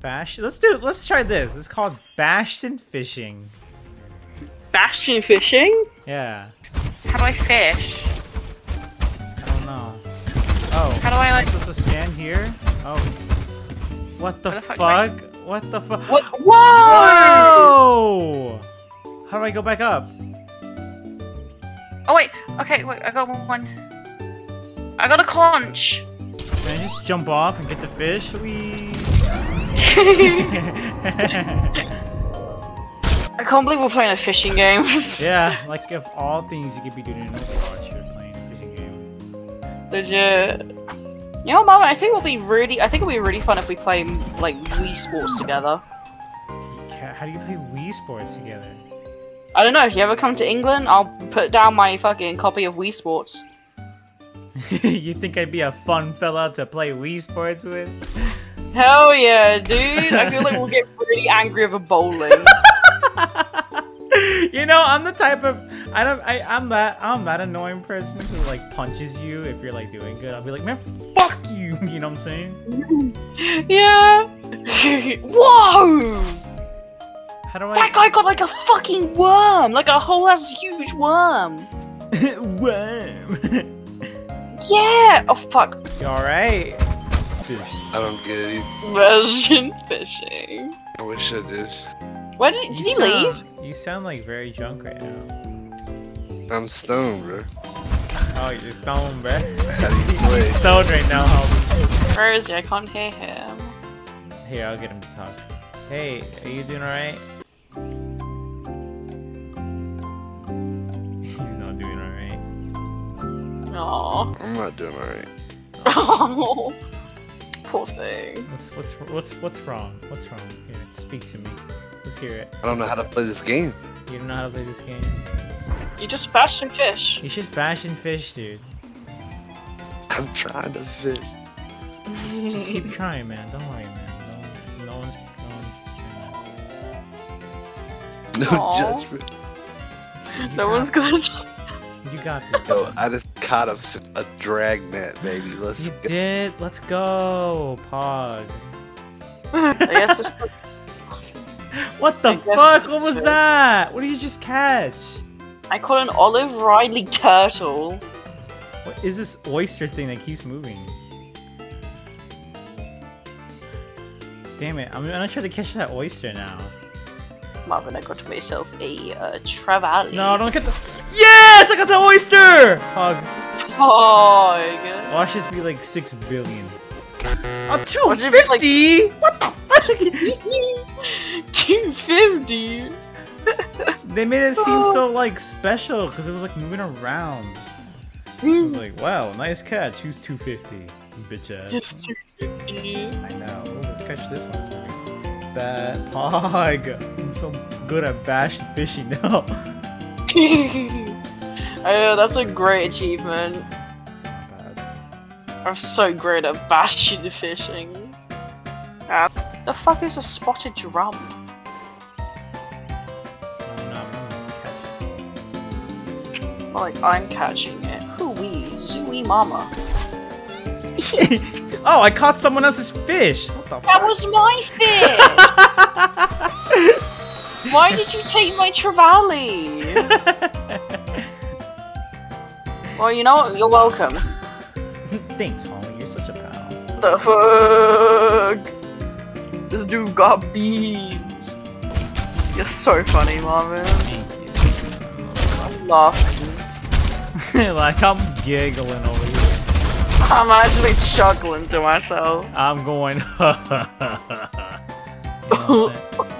Bash. Let's do. Let's try this. It's called Bastion fishing. Bastion fishing? Yeah. How do I fish? I don't know. Oh. How do I like? Supposed to stand here? Oh. What the, What the fuck fuck? I- What the fuck? What? Whoa! Whoa! How do I go back up? Oh wait. Okay. Wait. I got one. I got a conch. Can I just jump off and get the fish? Wee. I can't believe we're playing a fishing game. yeah, like of all things you could be doing in Overwatch, you're playing a fishing game. Legit. You know, Mama, I think it'll be really. I think it'll be really fun if we play like Wii Sports together. How do you play Wii Sports together? I don't know. If you ever come to England, I'll put down my fucking copy of Wii Sports. you think I'd be a fun fella to play Wii Sports with? Hell yeah, dude! I feel like we'll get pretty angry over bowling. you know, I'm the type of I don't I I'm that I'm that annoying person who like punches you if you're like doing good. I'll be like, man, fuck you. You know what I'm saying? yeah. Whoa! How do I? That guy got like a fucking worm, like a whole ass huge worm. Worm. Yeah. Oh fuck. All right. Fish. I don't get it. Bastion fishing. I wish I did. Where did, did You he sound- leave? You sound like very drunk right now. I'm stoned, bro. Oh, you're stoned, bro. How do you play? He's stoned right now, homie. Where is he? I can't hear him. Here, I'll get him to talk. Hey, are you doing alright? He's not doing alright. Aw. I'm not doing alright. Oh. Poor thing. What's what's what's what's wrong? What's wrong? Here, speak to me. Let's hear it. I don't know how to play this game. You don't know how to play this game. It's, You just bashed and fish. you just bashing fish, dude. I'm trying to fish. Just, just keep trying, man. Don't worry, man. No, no one's no one's trying No Aw. judgment. You No one's gonna. This. You got this. Yo, I just caught a, drag net, baby. Let's You go. did. Let's go, Pog. I guess this. What the fuck? What was should. that? What did you just catch? I caught an Olive Ridley turtle. What is this oyster thing that keeps moving? Damn it, I'm gonna try to catch that oyster now. Marvin, I got myself a uh, Trevally. No, don't get the- Yes! I got the oyster! Hug. Oh, God. Watch this be like 6 billion. Oh, Watch it be like- 250? What the fuck? 250. they made it seem so oh. like special because it was like moving around. I was like, wow, nice catch. Who's 250? Bitch ass. It's 250. I know. Let's catch this one. Bad pog. I'm so good at bash fishing now. oh, that's a great achievement. It's not bad. I'm so great at bastion fishing. Ah, the fuck is a spotted drum? I'm not gonna catch it. Well, like I'm catching it. Hooey, zooey mama. oh, I caught someone else's fish. What the That was my fish. Why did you take my trevally? Well, you know what? You're welcome. Thanks, homie. You're such a pal. The fuck? This dude got beans. You're so funny, Marvin. I'm laughing. like I'm giggling over here. I'm actually chuckling to myself. I'm going. you know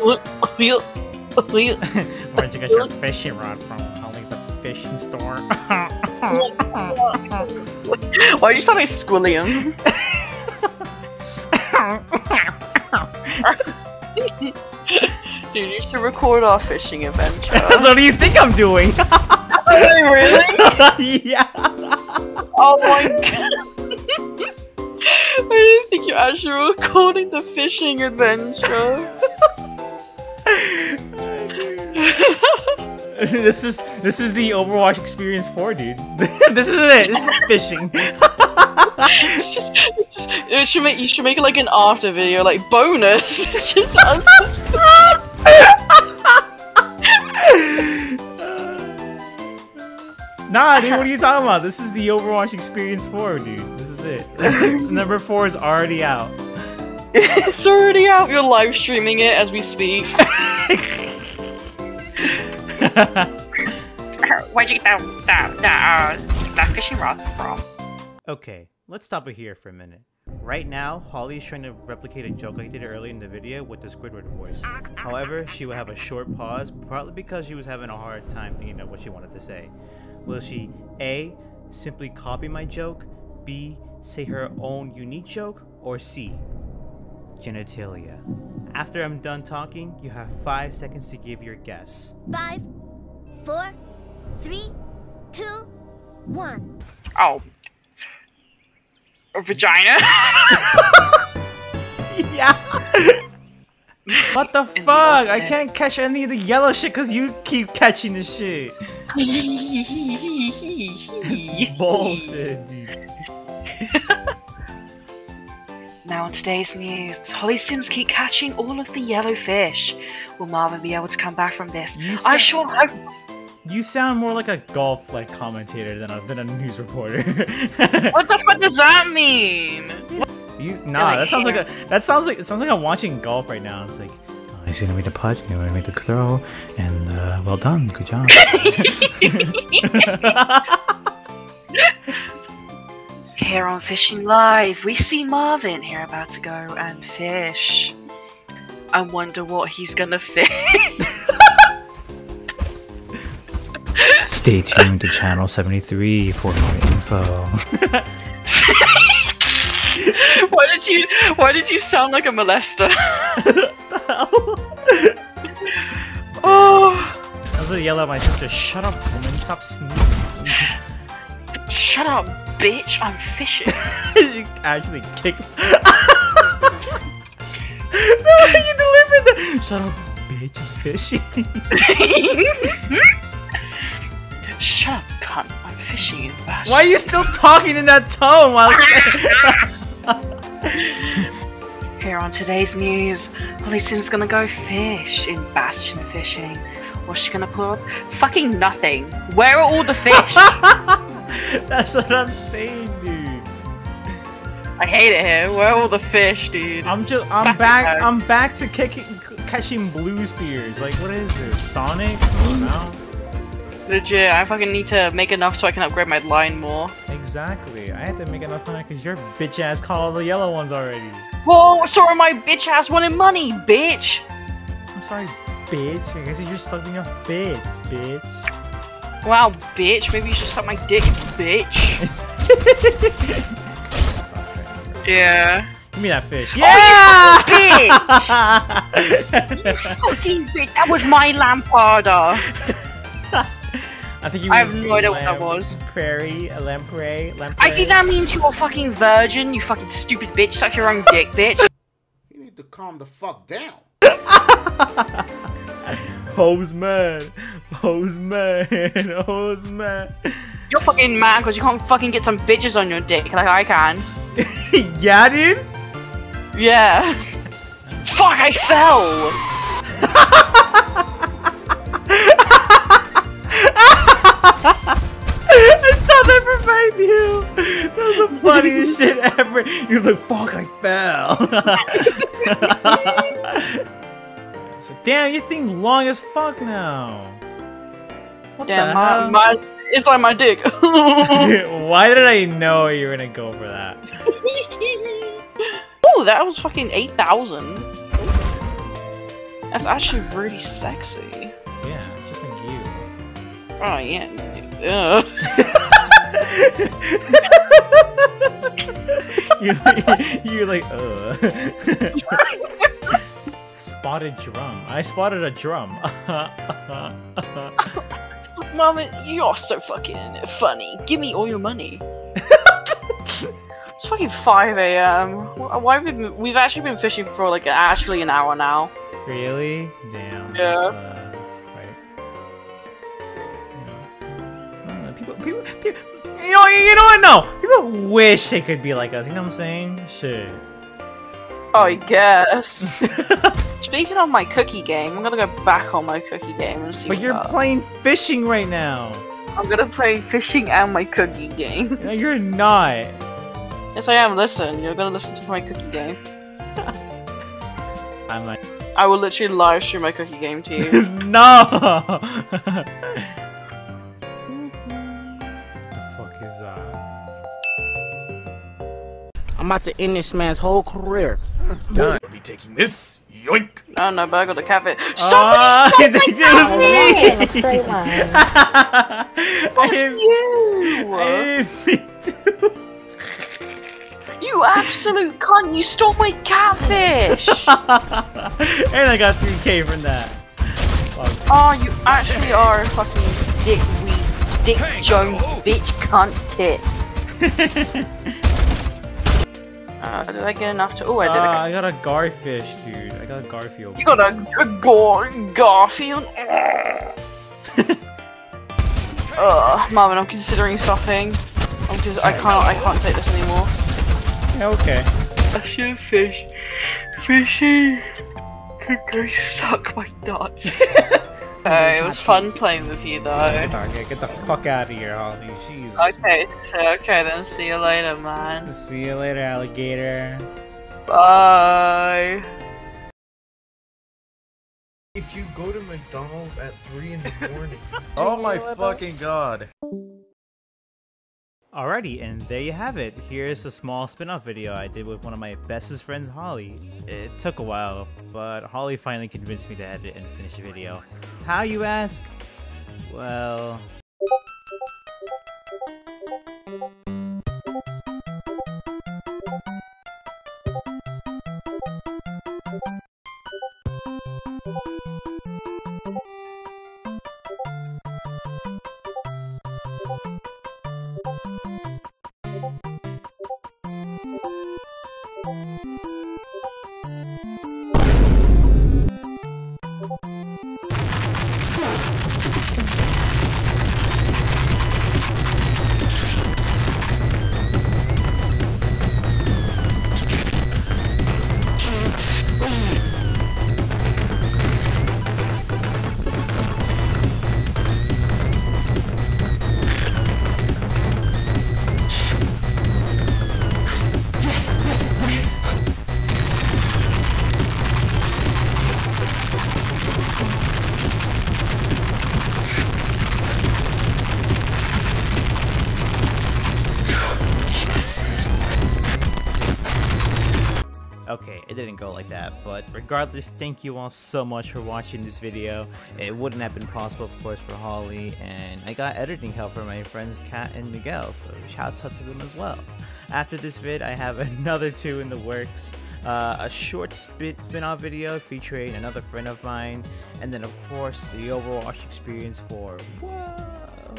what I'm saying? Where'd you get your fishing rod from? Only the fishing store. Why are you sounding squilliam? Dude, you should record our fishing adventure. so what do you think I'm doing? oh, really? yeah. Oh my god. I didn't think you actually were recording the fishing adventure. Oh, this is this is the Overwatch experience 4, dude. this is it. This is fishing. it's just, it's just, it should make you should make it like an after video, like bonus. It's just us just Nah, dude, what are you talking about? This is the Overwatch Experience 4, dude. This is it. Number 4 is already out. it's already out. You're live streaming it as we speak. Where'd you get that that that, uh, that fishing rod from? okay, let's stop it here for a minute. Right now, Holly is trying to replicate a joke I did earlier in the video with the Squidward voice. However, she will have a short pause, probably because she was having a hard time thinking of what she wanted to say. Will she A. Simply copy my joke, B. Say her own unique joke, or C. Genitalia. After I'm done talking, you have 5 seconds to give your guess. Five, four, three, two, one. Oh, a vagina. yeah. what the fuck? I can't catch any of the yellow shit because you keep catching the shit. Bullshit. Now in today's news, Holly Sims keep catching all of the yellow fish. Will Marvin be able to come back from this? You I sure hope. You sound more like a golf like commentator than a than a news reporter. What the fuck does that mean? you, nah, that sounds like a that sounds like it sounds like I'm watching golf right now. It's like oh, he's gonna make the putt, he's gonna make the throw, and uh, well done, good job. Here on Fishing Live, we see Marvin here about to go and fish. I wonder what he's gonna fish. Stay tuned to channel 73 for more info. why did you? Why did you sound like a molester? oh, I was gonna yell at my sister, shut up, woman, stop sneezing. shut up, bitch! I'm fishing. she actually kicked The way you delivered that! Shut up, bitch, I'm fishing. Hmm? Shut up, cunt! I'm fishing in Bash. Why are you still talking in that tone while Here on today's news, Holly Sim's gonna go fish in Bastion fishing. What's she gonna pull up? Fucking nothing. Where are all the fish? That's what I'm saying, dude. I hate it here. Where are all the fish, dude? I'm just I'm Back back there. I'm back to kicking catching blue spears. Like what is this? Sonic? I don't know. Legit, I fucking need to make enough so I can upgrade my line more. Exactly. I have to make enough money because your bitch ass caught all the yellow ones already. Whoa, sorry, my bitch ass wanted money, bitch! I'm sorry, bitch. I guess you're just sucking your bit, bitch. Wow, bitch, maybe you should suck my dick, bitch. yeah. Give me that fish. Oh, yeah! Oh, Yeah! Fucking bitch, that was my lamparder. I think you. I have no idea what that was. Prairie, a lamprey, lamprey. I think that means you're a fucking virgin, you fucking stupid bitch. Suck your own dick, bitch. You need to calm the fuck down. Hose man, hose man, hose man. You're fucking mad because you can't fucking get some bitches on your dick like I can. yeah, dude. Yeah. Fuck, I fell! I saw that from my view. That was the funniest shit ever. You look, fuck, I fell. so, damn, your thing's long as fuck now. What Damn, the my, hell? my, it's like my dick. Why did I know you were gonna go for that? oh, that was fucking 8,000. That's actually really sexy. Yeah, just like you. Oh, yeah. Ugh. you're, you're like, uh. spotted drum. I spotted a drum. Mama, you're so fucking funny. Give me all your money. it's fucking 5 a.m. Why have we been, we've actually been fishing for like actually an hour now. really? Damn. Yeah. People, people, You know, you know what? No, people wish they could be like us. You know what I'm saying? Shit. Oh, I guess. Speaking of my cookie game, I'm gonna go back on my cookie game and see. but you're up. playing fishing right now. I'm gonna play fishing and my cookie game. No, you're not. yes, I am. Listen, you're gonna listen to my cookie game. I'm like, I will literally live stream my cookie game to you. no. The fuck is that? I'm about to end this man's whole career. Done. I'll be taking this. Yoink. oh no, but I got the catfish. Ah, Stop it was me. in straight line. I didn't, you! I didn't mean to. You absolute cunt! You stole my catfish! and I got 3k from that. Fuck. oh, you actually are a fucking dick weed, Dick Jones bitch cunt tit. uh, did I get enough to? Oh, I did. Uh. I got a garfish, dude. I got a Garfield. You got a, a Gar Garfield. Ugh, Marvin, I'm considering stopping. Because I can't, I can't take this anymore. Yeah, okay. I should fish. Fishy. Could go suck my nuts. Oh, okay, it was fun playing with you though. Okay, get the fuck out of here, Holly. Jesus. Okay, so okay then see you later, man. See you later, alligator. Bye. If you go to McDonald's at 3 in the morning. Oh my fucking god. Alrighty, and there you have it. Here's a small spin-off video I did with one of my bestest friends, Holly. It took a while, but Holly finally convinced me to edit and finish the video. How, you ask? Well... Okay, it didn't go like that, but regardless, thank you all so much for watching this video. It wouldn't have been possible, of course, for Holly, and I got editing help from my friends Kat and Miguel, so shouts out to them as well. After this vid, I have another two in the works. Uh, a short spin-off video featuring another friend of mine, and then of course the Overwatch experience for whoa.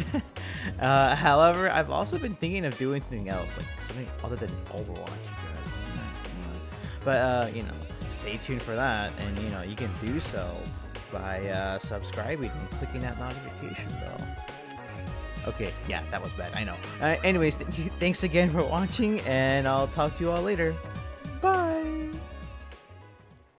uh, however, I've also been thinking of doing something else, like something other than Overwatch. But uh, you know, stay tuned for that, and you know, you can do so by uh, subscribing and clicking that notification bell. Okay, yeah, that was bad. I know. Uh, anyways, th- thanks again for watching, and I'll talk to you all later.